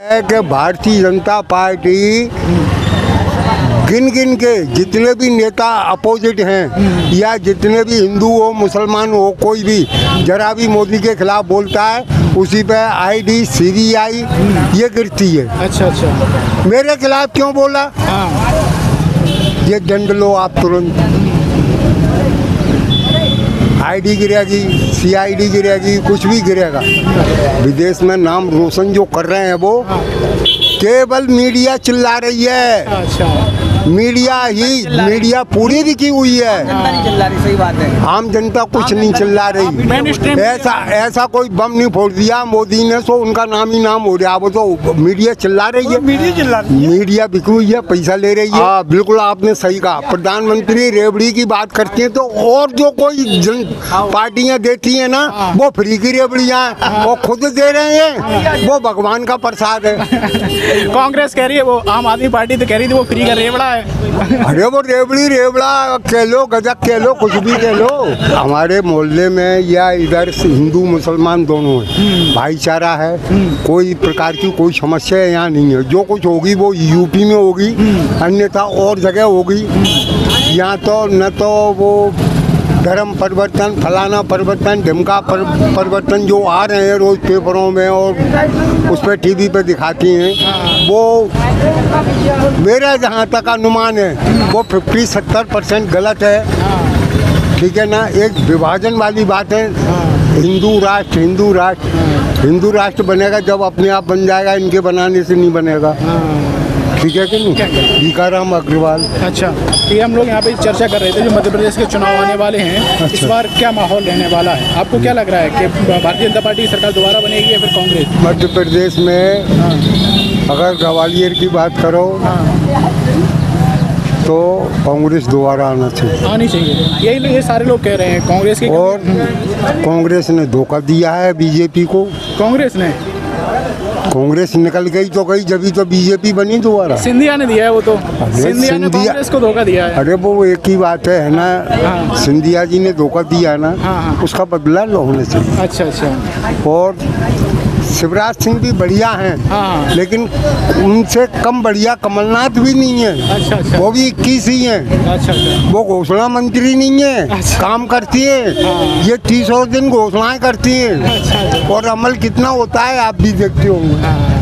है कि भारतीय जनता पार्टी गिन गिन के जितने भी नेता अपोजिट हैं या जितने भी हिंदू हो मुसलमान हो कोई भी जरा भी मोदी के खिलाफ बोलता है उसी पे आईडी सीबीआई ये गिरती है। अच्छा अच्छा। मेरे खिलाफ क्यों बोला? हाँ। ये दंड लो आप तुरंत। आईडी गिरेगी सीआईडी गिरेगी कुछ भी गिरेगा। विदेश में नाम रोशन जो कर रहे हैं वो, केवल मीडिया चिल्ला रही है। अच्छा। मीडिया ही मीडिया पूरी भी हुई है। चिल्ला रही सही बात है। आम जनता कुछ नहीं चिल्ला रही ऐसा ऐसा कोई बम नहीं फोड़ दिया मोदी ने सो उनका नाम ही नाम हो रहा वो तो मीडिया चिल्ला रही है। मीडिया चिल्ला रही मीडिया बिकी हुई है पैसा ले रही है। हाँ बिल्कुल आपने सही कहा। प्रधानमंत्री रेवड़ी की बात करती है तो और जो कोई जन पार्टियाँ देती है ना वो फ्री की रेवड़ियाँ हैं। वो खुद दे रहे हैं। वो भगवान का प्रसाद है। कांग्रेस कह रही है वो आम आदमी पार्टी तो कह रही थी वो फ्री का रेवड़ा है। अरे वो रेवड़ी रेवड़ा खेलो गजा गजक कह कुछ भी खेलो। हमारे मोहल्ले में या इधर हिंदू मुसलमान दोनों है। भाईचारा है। कोई प्रकार की कोई समस्या यहाँ नहीं है। जो कुछ होगी वो यूपी में होगी अन्यथा और जगह होगी। यहाँ तो न तो वो धर्म परिवर्तन फलाना परिवर्तन ढिमका पर, परिवर्तन जो आ रहे हैं रोज पेपरों में और उस पर टीवी पर दिखाती हैं वो मेरा जहाँ तक अनुमान है वो फिफ्टी सत्तर परसेंट गलत है। ठीक है ना? एक विभाजन वाली बात है। हिंदू राष्ट्र हिंदू राष्ट्र हिंदू राष्ट्र बनेगा जब अपने आप बन जाएगा इनके बनाने से नहीं बनेगा। ठीक है कि नहीं? टीकाराम अग्रवाल। अच्छा तो ये हम लोग यहाँ पे चर्चा कर रहे थे जो मध्य प्रदेश के चुनाव आने वाले हैं। अच्छा। इस बार क्या माहौल रहने वाला है? आपको क्या लग रहा है कि भारतीय जनता पार्टी की सरकार दोबारा बनेगी या फिर कांग्रेस? मध्य प्रदेश में अगर ग्वालियर की बात करो तो कांग्रेस दोबारा आना चाहिए। आनी चाहिए। यही ये सारे लोग कह रहे हैं कांग्रेस की और कांग्रेस ने धोखा दिया है बीजेपी को। कांग्रेस ने? कांग्रेस निकल गई तो गई जब तो बीजेपी बनी दोबारा। सिंधिया ने दिया है वो तो। सिंधिया ने कांग्रेस को धोखा दिया है। अरे वो एक ही बात है, है ना? सिंधिया जी ने धोखा दिया ना हाँ, हाँ। उसका बदला लो होना चाहिए अच्छा अच्छा। और शिवराज सिंह भी बढ़िया हैं हाँ। लेकिन उनसे कम बढ़िया कमलनाथ भी नहीं है। अच्छा अच्छा। वो भी इक्कीस ही हैं। अच्छा अच्छा। वो घोषणा मंत्री नहीं है अच्छा। काम करती है। ये तीस और दिन घोषणाएँ करती है। अच्छा और अमल कितना होता है आप भी देखते होंगे।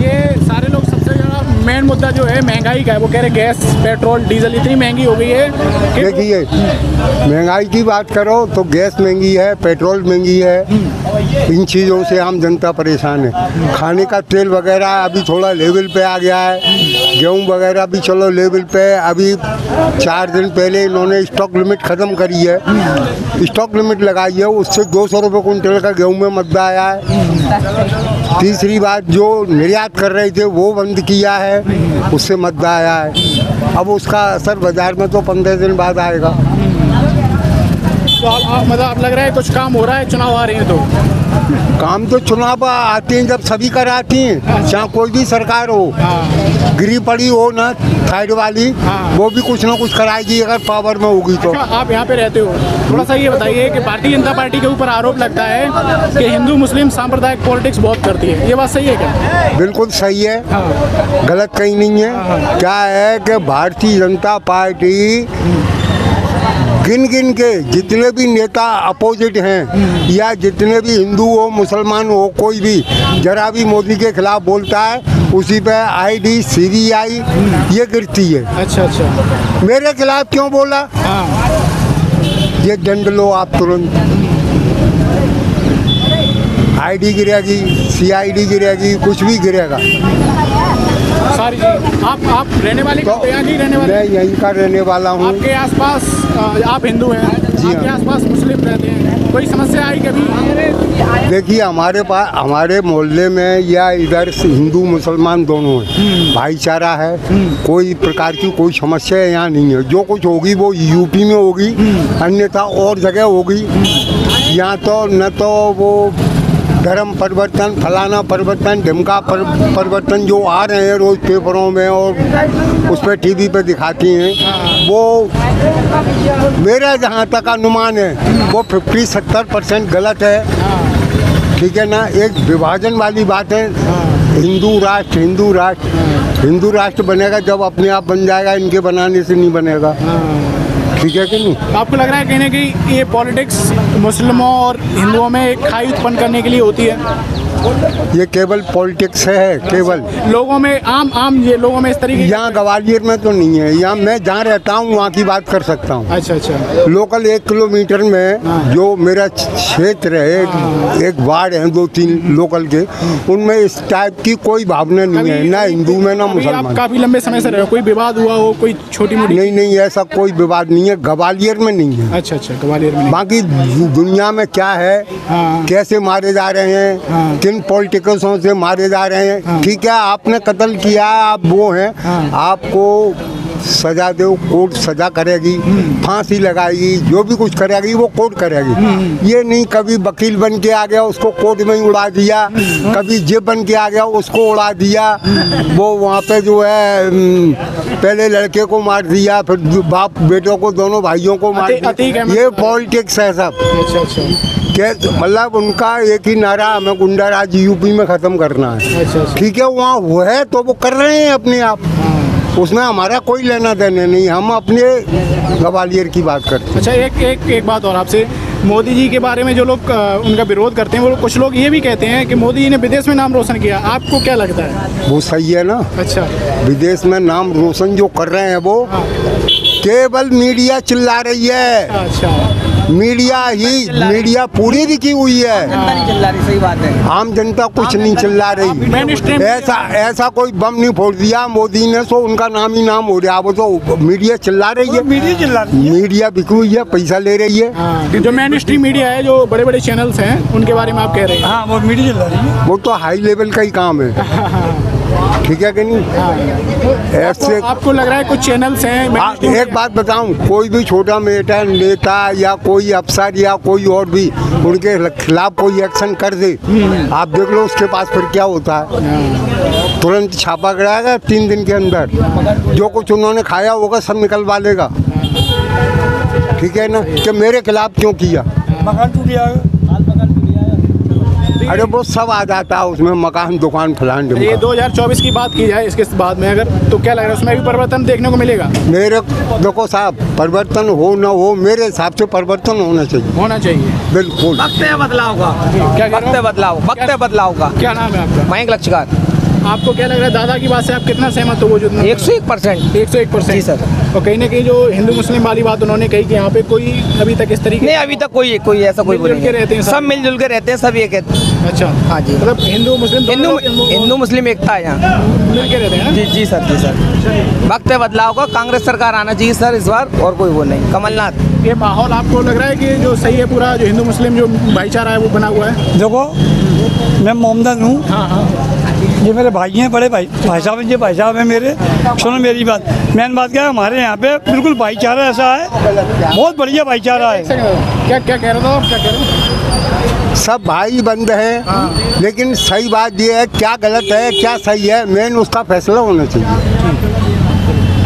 ये सारे लोग सबसे ज़्यादा मेन मुद्दा जो है महँगाई का है। वो कह रहे गैस पेट्रोल डीजल इतनी महँगी हो गई है देखिए महँगाई की बात करो तो गैस महँगी है पेट्रोल महँगी है। इन चीज़ों से आम जनता परेशान है। खाने का तेल वगैरह अभी थोड़ा लेवल पे आ गया है। गेहूँ वगैरह भी चलो लेवल पे अभी चार दिन पहले इन्होंने स्टॉक लिमिट ख़त्म करी है। स्टॉक लिमिट लगाई है। उससे दो सौ रुपये कुंटल का गेहूँ में मद्दा आया है। तीसरी बात जो निर्यात कर रहे थे, वो बंद किया है। उससे मद्दा आया है। अब उसका असर बाज़ार में तो पंद्रह दिन बाद आएगा। मतलब आप लग रहा है कुछ काम हो रहा है चुनाव आ रही है तो। काम तो चुनाव आते हैं जब सभी कराती हैं चाहे कोई भी सरकार हो। हाँ। गिरी पड़ी हो ना साइड वाली हाँ। वो भी कुछ ना कुछ कराएगी अगर पावर में होगी तो। अच्छा, आप यहाँ पे रहते हो। थोड़ा सा ये बताइए कि भारतीय जनता पार्टी के ऊपर आरोप लगता है कि हिंदू मुस्लिम सांप्रदायिक पॉलिटिक्स बहुत करती है। ये बात सही है क्या? बिल्कुल सही है। हाँ। गलत कहीं नहीं है। क्या है कि भारतीय जनता पार्टी गिन गिन के जितने भी नेता अपोजिट हैं या जितने भी हिंदू हो मुसलमान हो कोई भी जरा भी मोदी के खिलाफ बोलता है उसी पे आईडी सीबीआई ये गिरती है। अच्छा अच्छा। मेरे खिलाफ क्यों बोला? हाँ। ये दंड लो आप तुरंत। आईडी गिरेगी सीआईडी गिरेगी कुछ भी गिरेगा। सारी आप आप रहने वाले तो की रहने वाले मैं यहीं का रहने वाला हूँ। आपके आसपास आप हिंदू हैं। जी आपके हाँ। आसपास मुस्लिम रहते हैं। कोई समस्या आई कभी? देखिए हमारे पास हमारे मोहल्ले में या इधर हिंदू मुसलमान दोनों हैं। भाईचारा है। कोई प्रकार की कोई समस्या यहाँ नहीं है। जो कुछ होगी वो यूपी में होगी। अन्यथा और जगह होगी। यहाँ तो न तो वो धर्म परिवर्तन फलाना परिवर्तन ढिमका पर, परिवर्तन जो आ रहे हैं रोज पेपरों में और उस पर टीवी पर दिखाती हैं वो मेरा जहाँ तक अनुमान है वो फिफ्टी सत्तर परसेंट गलत है। ठीक है ना? एक विभाजन वाली बात है। हिंदू राष्ट्र हिंदू राष्ट्र हिंदू राष्ट्र बनेगा जब अपने आप बन जाएगा इनके बनाने से नहीं बनेगा। ठीक है कि नहीं आपको लग रहा है कहीं ना कहीं ये पॉलिटिक्स मुस्लिमों और हिंदुओं में एक खाई उत्पन्न करने के लिए होती है? ये केवल पॉलिटिक्स है केवल। लोगों में आम आम ये लोगों में इस तरीके यहाँ ग्वालियर में तो नहीं है यहाँ मैं जहाँ रहता हूँ वहाँ की बात कर सकता हूँ। अच्छा अच्छा। लोकल एक किलोमीटर में जो मेरा क्षेत्र है एक, एक वार्ड है दो तीन लोकल के उनमें इस टाइप की कोई भावना नहीं है ना हिंदू में ना मुसलमान। काफ़ी लंबे समय से रहे कोई विवाद हुआ हो कोई छोटी मोटी नहीं नहीं ऐसा कोई विवाद नहीं है ग्वालियर में नहीं है। अच्छा अच्छा ग्वालियर में बाकी दुनिया में क्या है हाँ। कैसे मारे जा रहे हैं हाँ। किन पॉलिटिकल्सों से मारे जा रहे हैं ठीक है आपने कत्ल किया? आप वो हैं। हाँ। आपको सजा दो कोर्ट सजा करेगी फांसी लगाएगी जो भी कुछ करेगी वो कोर्ट करेगी। ये नहीं कभी वकील बन के आ गया उसको कोर्ट में ही उड़ा दिया। कभी जेब बन के आ गया उसको उड़ा दिया। वो वहाँ पे जो है हम्म, पहले लड़के को मार दिया फिर बाप बेटों को दोनों भाइयों को मार दिया। ये पॉलिटिक्स है सब। अच्छा अच्छा। मतलब उनका एक ही नारा हमें गुंडा राज यूपी में खत्म करना है। अच्छा अच्छा। ठीक है वहाँ वो है तो वो कर रहे हैं अपने आप। उसमें हमारा कोई लेना देना नहीं हम अपने ग्वालियर की बात करते हैं। अच्छा एक एक एक बात और आपसे। मोदी जी के बारे में जो लोग उनका विरोध करते हैं वो कुछ लोग ये भी कहते हैं कि मोदी जी ने विदेश में नाम रोशन किया। आपको क्या लगता है? वो सही है ना? अच्छा। विदेश में नाम रोशन जो कर रहे हैं वो हाँ। केवल मीडिया चिल्ला रही है। अच्छा। मीडिया ही मीडिया पूरी रुकी हुई है। जनता नहीं चिल्ला रही सही बात है। आम जनता कुछ नहीं चिल्ला रही। ऐसा ऐसा कोई बम नहीं फोड़ दिया मोदी ने तो उनका नाम ही नाम हो रहा वो तो मीडिया चिल्ला रही है। मीडिया चिल्ला रही है। मीडिया बिकी हुई है पैसा ले रही है। हाँ जो मेन स्ट्रीम मीडिया है जो बड़े बड़े चैनल्स हैं उनके बारे में आप कह रहे हैं। हाँ वो मीडिया चल रही है। वो तो हाई लेवल का ही काम है। ठीक है कि नहीं? ऐसे आपको, आपको लग रहा है कुछ चैनल्स हैं? आ, एक बात बताऊँ कोई भी छोटा मेटा नेता या कोई अफसर या कोई और भी उनके खिलाफ कोई एक्शन कर दे। आप देख लो उसके पास फिर क्या होता है? तुरंत छापा गिराएगा तीन दिन के अंदर। जो कुछ उन्होंने खाया होगा सब निकलवा लेगा। ठीक है ना? कि मेरे खिलाफ क्यों किया? मकान टूट गया। अरे वो सब आ जाता है उसमें मकान दुकान फलान ये हज़ार 2024 की बात की जाए इसके बाद में अगर तो क्या लग रहा है उसमें भी परिवर्तन देखने को मिलेगा? मेरे देखो साहब परिवर्तन हो ना हो मेरे हिसाब से परिवर्तन होना चाहिए। होना चाहिए। बिल्कुल। बदलाव का क्या कह रहे वक्त बदलाव बदलाव का क्या नाम है आपका? मयंक लक्ष्यकार आपको क्या लग रहा है दादा की बात से आप कितना सहमत हो वो जो एक सौ एक परसेंट। एक सौ एक परसेंट? जी, सर। और कहीं ना कहीं जो हिंदू मुस्लिम वाली बात उन्होंने कही कि यहाँ पे कोई अभी तक इस तरीके नहीं अभी तक कोई कोई ऐसा कोई मिलजुल के रहते हैं सब। मिलजुल के रहते हैं सब एक है। अच्छा। हाँ जी। मतलब हिंदू मुस्लिम हिंदू हिंदू मुस्लिम एकता है यहाँ। मिल के रहते हैं जी जी सर जी सर। वक्त है बदलाव का कांग्रेस सरकार आना चाहिए सर इस बार और कोई वो नहीं। कमलनाथ। ये माहौल आपको लग रहा है कि जो सही है पूरा जो हिंदू मुस्लिम जो भाईचारा है वो बना हुआ है? देखो मैं मोहम्मद हूँ। हाँ हाँ। ये मेरे भाई हैं बड़े भाई भाई साहब हैं ये भाई साहब हैं मेरे। सुनो मेरी बात मेन बात क्या है हमारे यहाँ पे बिल्कुल भाईचारा ऐसा है बहुत बढ़िया भाईचारा है। क्या क्या कह रहे थे आप क्या कह रहे सब भाई बंद हैं लेकिन सही बात ये है क्या गलत है क्या सही है मेन उसका फैसला होना चाहिए।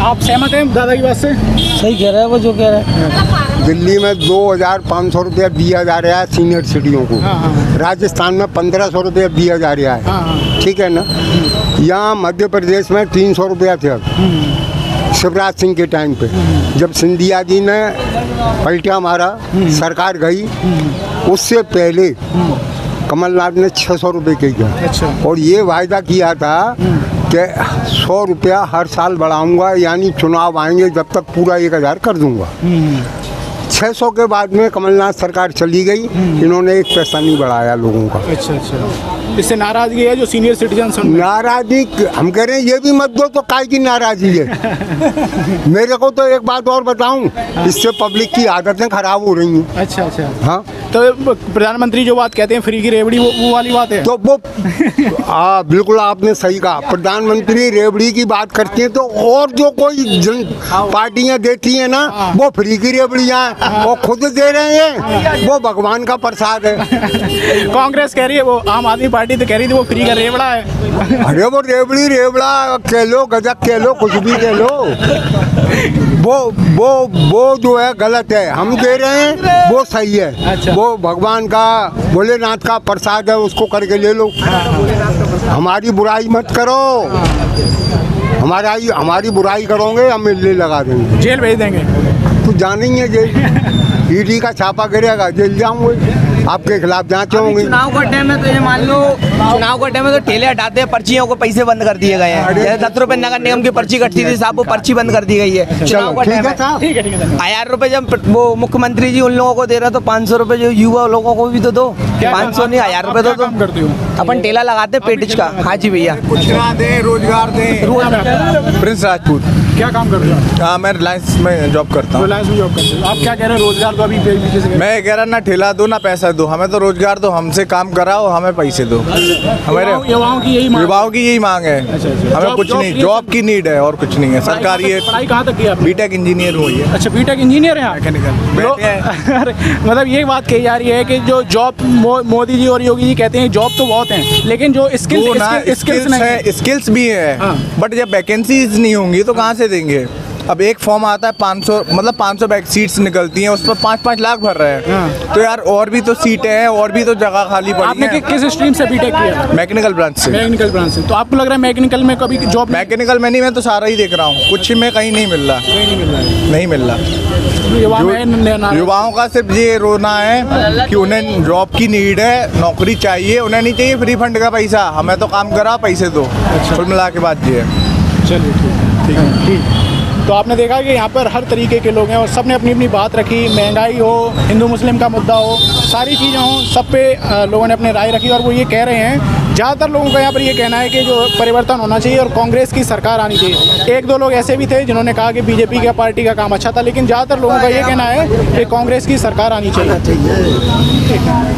आप सहमत हैं दादा की बात से? सही कह रहे हैं वो जो कह रहे है। दिल्ली में दो हज़ार पाँच सौ रुपया दिया जा रहा है सीनियर सिटीजों को। हाँ, हाँ। राजस्थान में पंद्रह सौ रुपया दिया जा रहा है। हाँ। ठीक है ना? यहाँ मध्य प्रदेश में तीन सौ रुपया थे अब। शिवराज सिंह के टाइम पे। जब सिंधिया जी ने पलटा मारा सरकार गई उससे पहले कमलनाथ ने छः सौ रुपये के किया। अच्छा। और ये वायदा किया था कि सौ रुपया हर साल बढ़ाऊँगा यानी चुनाव आएँगे जब तक पूरा एक हज़ार कर दूँगा। छः सौ के बाद में कमलनाथ सरकार चली गई। इन्होंने एक पैसा नहीं बढ़ाया लोगों का। अच्छा अच्छा। इससे नाराज़गी है जो सीनियर सिटीजन नाराज़गी हम कह रहे हैं ये भी मत दो तो काय की नाराज़गी है? मेरे को तो एक बात और बताऊँ इससे पब्लिक की आदतें खराब हो रही हैं। अच्छा अच्छा। हाँ। तो प्रधानमंत्री जो बात कहते हैं फ्री की रेवड़ी वो, वो वाली बात है। तो वो हाँ बिल्कुल आपने सही कहा। प्रधानमंत्री रेवड़ी की बात करती हैं तो और जो कोई जन पार्टियाँ देती हैं ना वो फ्री की रेवड़ियाँ वो खुद दे रहे हैं वो भगवान का प्रसाद है। कांग्रेस कह रही है वो आम आदमी पार्टी तो कह रही थी वो फ्री का रेवड़ा है। अरे वो रेवड़ी रेवड़ा कह लो गजक कह लो कुछ भी कह लो। वो वो वो जो है गलत है। हम दे रहे हैं वो सही है। अच्छा। वो भगवान का भोलेनाथ का प्रसाद है उसको करके ले लो। हमारी बुराई मत करो। हमारा हमारी बुराई करोगे हम मिलने लगा देंगे। जेल भेज देंगे। तू जानेंगे जेल। ईडी का छापा गिरेगा जेल जाऊँगे। आपके खिलाफ जाँच होंगी। चुनाव का टाइम है तो ये मान लो चुनाव का टाइम है तो ठेले हटाते हैं पर्चियों को पैसे बंद कर दिए गए हैं। जैसे दस रुपए नगर निगम की पर्ची कटती थी साहब वो पर्ची बंद कर दी गई है। चुनाव का टाइम है है है है। हज़ार रुपए जब वो मुख्यमंत्री जी उन लोगों को दे रहे तो पाँच सौ रुपए जो युवा लोगों को भी तो दो। पाँच सौ नहीं हज़ार रुपए तो दो। अपन ठेला लगाते हैं पेटिच का हाँ जी भैया। कुछ ना दे रोज़गार है? आपका? प्रिंस राजपूत। क्या काम करते हो आप? हाँ मैं रिलायंस में जॉब करता हूँ। रिलायंस में जॉब करते हो। आप क्या कह रहे हैं? रोज़गार तो अभी पीछे से मैं कह रहा ना ठेला दो ना पैसा दो। हमें तो रोज़गार दो हमसे काम कराओ हमें पैसे दो। हमारे युवाओं- की यही मांग। युवाओं की यही मांग है। अच्छा, अच्छा। हमें कुछ नहीं जॉब की नीड है और कुछ नहीं है। सरकारी कहाँ पढ़ाई कहाँ तक की बीटेक इंजीनियर हुई है। अच्छा बीटेक इंजीनियर हैं हैं। मतलब ये बात कही जा रही है कि जो जॉब मोदी जी और योगी जी कहते हैं जॉब तो बहुत है लेकिन जो स्किल स्किल्स स्किल्स है स्किल्स भी है। हाँ। बट जब वैकेंसीज नहीं होंगी तो कहाँ से देंगे? अब एक फॉर्म आता है 500 मतलब 500 बैक सीट्स निकलती हैं उस पर पाँच पाँच लाख भर रहे हैं। हाँ। तो यार और भी तो सीटें हैं और भी तो जगह खाली पड़ी आपने कि, है किस स्ट्रीम से बीटेक किया? मैकेनिकल ब्रांच से। मैकेनिकल ब्रांच से। तो आपको लग रहा है मैकेनिकल में कभी जॉब मैकेनिकल में नहीं मैं तो सारा ही देख रहा हूँ। कुछ में कहीं नहीं मिल रहा। नहीं मिल रहा नहीं मिल ना- युवाओं का सिर्फ़ ये रोना है कि उन्हें जॉब की नीड है नौकरी चाहिए उन्हें नहीं चाहिए फ्री फंड का पैसा। हमें तो काम करा पैसे दो। कुल मिला के बात ये है। चलिए ठीक ठीक। है ठीक। तो आपने देखा कि यहाँ पर हर तरीके के लोग हैं और सबने अपनी अपनी बात रखी। महँगाई हो हिंदू मुस्लिम का मुद्दा हो सारी चीज़ें हों सब पे लोगों ने अपनी राय रखी और वो ये कह रहे हैं ज़्यादातर लोगों का यहाँ पर ये कहना है कि जो परिवर्तन होना चाहिए और कांग्रेस की सरकार आनी चाहिए। एक दो लोग ऐसे भी थे जिन्होंने कहा कि बीजेपी का पार्टी का काम अच्छा था लेकिन ज़्यादातर लोगों का ये कहना है कि कांग्रेस की सरकार आनी चाहिए।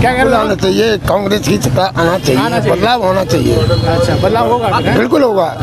क्या कह रहे आना चाहिए कांग्रेस की सरकार आना चाहिए। बदलाव होना चाहिए। अच्छा बदलाव होगा। बिल्कुल होगा।